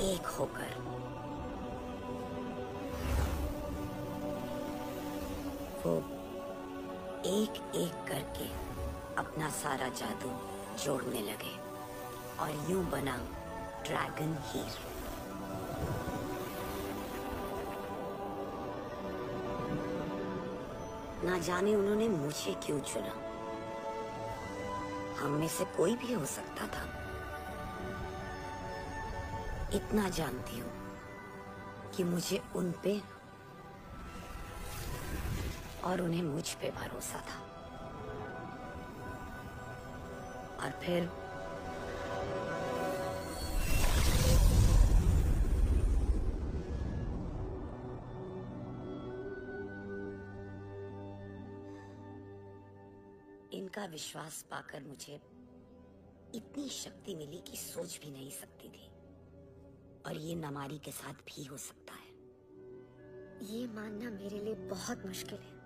एक होकर। वो एक एक करके अपना सारा जादू जोड़ने लगे और यूँ बना ड्रैगन हीर। ना जाने उन्होंने मुझे क्यों चुना। हम में से कोई भी हो सकता था। इतना जानती हूँ कि मुझे उन पे और उन्हें मुझ पे भरोसा था। और फिर इनका विश्वास पाकर मुझे इतनी शक्ति मिली कि सोच भी नहीं सकती थी। और ये नमारी के साथ भी हो सकता है। ये मानना मेरे लिए बहुत मुश्किल है।